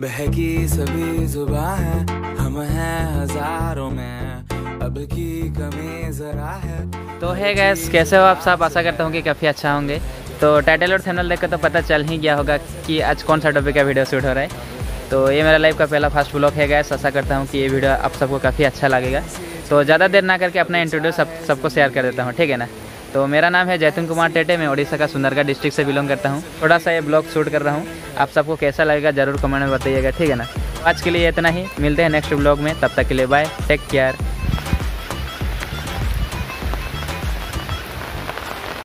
बहकी सभी जुबा है, हम हैं हज़ारों में। अब की कमी जरा है। तो है गैस कैसे हो आप सब? आशा करता हूँ कि काफ़ी अच्छा होंगे। तो टाइटल और थैनल देखकर तो पता चल ही गया होगा कि आज कौन सा टॉपिक का वीडियो शूट हो रहा है। तो ये मेरा लाइफ का पहला फ़र्स्ट ब्लॉग है गैस आशा करता हूँ कि ये वीडियो आप सबको काफ़ी अच्छा लगेगा। तो ज़्यादा देर ना करके अपना इंट्रोड्यूस सब सबको शेयर कर देता हूँ, ठीक है ना? तो मेरा नाम है जैतुन कुमार टेटे, मैं उड़ीसा का सुंदरगढ़ डिस्ट्रिक्ट से बिलोंग करता हूँ। थोड़ा सा ये ब्लॉग शूट कर रहा हूँ। आप सबको कैसा लगेगा ज़रूर कमेंट में बताइएगा, ठीक है ना? आज के लिए इतना ही, मिलते हैं नेक्स्ट ब्लॉग में, तब तक के लिए बाय टेक केयर